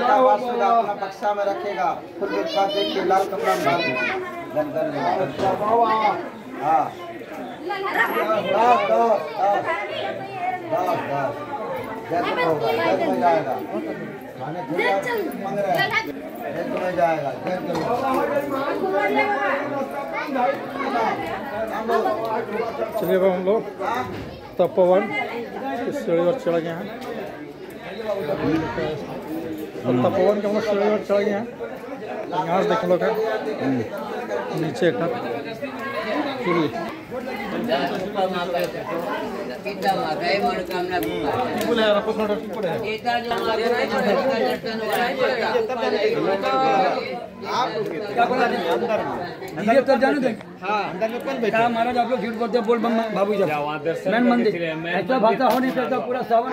अपना बक्सा में रखेगा। देखा देखिए लाल कपड़ा में हाँ। जाएगा हैं। में जाएगा चलिए अब हम लोग तपोवन की सीढ़ी चढ़ गए हैं। तो तपोवन के हम लोग सीढ़ी पर चढ़ गए हैं यहाँ से देख लोग है नीचे एक सीढ़ी ये तो जाने दे हाँ अंदर में कौन बैठा। महाराज आप लोग झूठ बोलते बोल बम बाबू जी मेन मंदिर। ऐसा भाषा हो नहीं सकता पूरा सावन